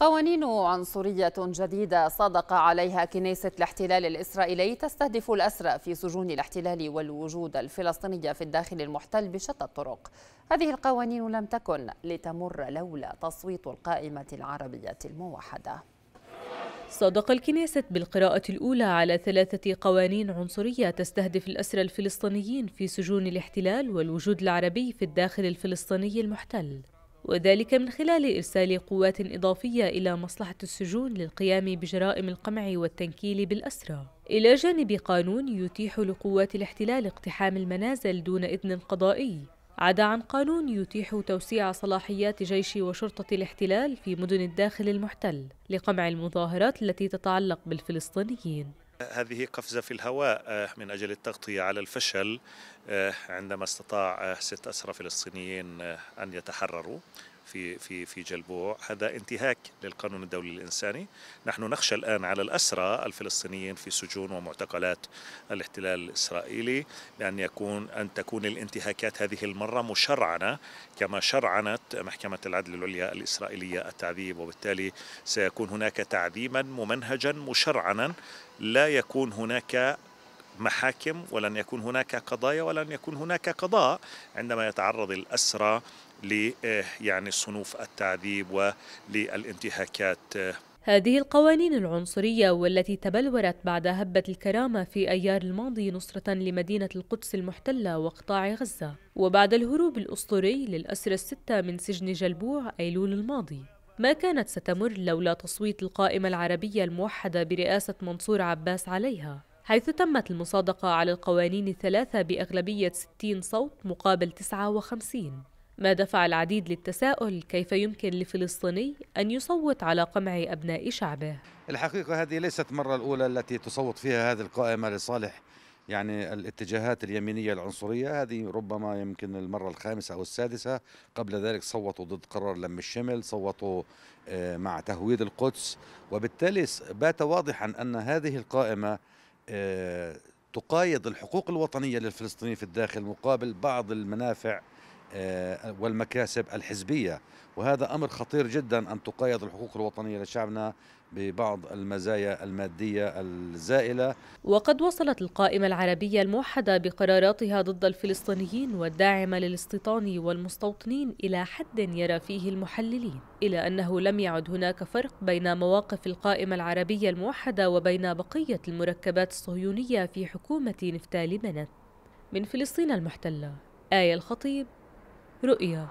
قوانين عنصرية جديدة صادق عليها كنيسة الاحتلال الإسرائيلي تستهدف الأسرى في سجون الاحتلال والوجود الفلسطينية في الداخل المحتل بشتى الطرق. هذه القوانين لم تكن لتمر لولا تصويت القائمة العربية الموحدة. صادق الكنيسة بالقراءة الأولى على ثلاثة قوانين عنصرية تستهدف الأسرى الفلسطينيين في سجون الاحتلال والوجود العربي في الداخل الفلسطيني المحتل. وذلك من خلال إرسال قوات إضافية إلى مصلحة السجون للقيام بجرائم القمع والتنكيل بالأسرى. إلى جانب قانون يتيح لقوات الاحتلال اقتحام المنازل دون إذن قضائي. عدا عن قانون يتيح توسيع صلاحيات جيش وشرطة الاحتلال في مدن الداخل المحتل لقمع المظاهرات التي تتعلق بالفلسطينيين. هذه قفزة في الهواء آه، من أجل التغطية على الفشل آه، عندما استطاع آه، ست أسرى فلسطينيين أن يتحرروا في في في جلبوع. هذا انتهاك للقانون الدولي الإنساني. نحن نخشى الآن على الأسرى الفلسطينيين في سجون ومعتقلات الاحتلال الإسرائيلي بأن يكون أن تكون الانتهاكات هذه المرة مشرعنة كما شرعنت محكمة العدل العليا الإسرائيلية التعذيب وبالتالي سيكون هناك تعذيبا ممنهجا مشرعنا لا يكون هناك محاكم ولن يكون هناك قضايا ولن يكون هناك قضاء عندما يتعرض الأسرى ل يعني صنوف التعذيب وللانتهاكات. هذه القوانين العنصرية والتي تبلورت بعد هبة الكرامة في أيار الماضي نصرة لمدينة القدس المحتلة وقطاع غزة. وبعد الهروب الأسطوري للأسرى الستة من سجن جلبوع أيلول الماضي. ما كانت ستمر لولا تصويت القائمة العربية الموحدة برئاسة منصور عباس عليها حيث تمت المصادقة على القوانين الثلاثة بأغلبية 60 صوت مقابل 59 ما دفع العديد للتساؤل كيف يمكن لفلسطيني أن يصوت على قمع أبناء شعبه. الحقيقة هذه ليست المرة الأولى التي تصوت فيها هذه القائمة لصالح يعني الاتجاهات اليمينية العنصرية هذه ربما يمكن المرة الخامسة أو السادسة. قبل ذلك صوتوا ضد قرار لم الشمل صوتوا آه، مع تهويد القدس. وبالتالي بات واضحا أن هذه القائمة آه، تقايض الحقوق الوطنية للفلسطينيين في الداخل مقابل بعض المنافع والمكاسب الحزبية. وهذا أمر خطير جدا أن تقيد الحقوق الوطنية لشعبنا ببعض المزايا المادية الزائلة. وقد وصلت القائمة العربية الموحدة بقراراتها ضد الفلسطينيين والداعمة للاستيطان والمستوطنين إلى حد يرى فيه المحللين إلى أنه لم يعد هناك فرق بين مواقف القائمة العربية الموحدة وبين بقية المركبات الصهيونية في حكومة نفتالي بنت من فلسطين المحتلة آية الخطيب. رؤيا.